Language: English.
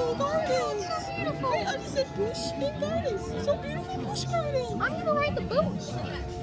beautiful gardens. So beautiful. Wait, I just said bush and gardens. So beautiful Busch Gardens. I'm gonna ride the boat.